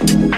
Thank you.